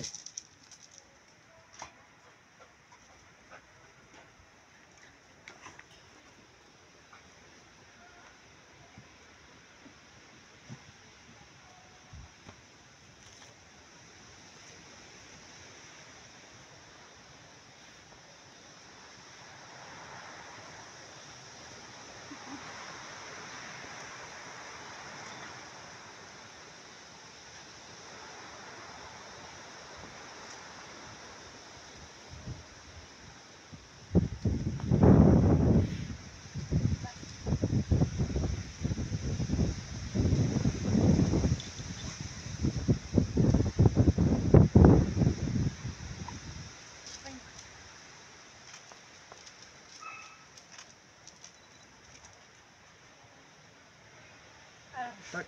Okay. Tak.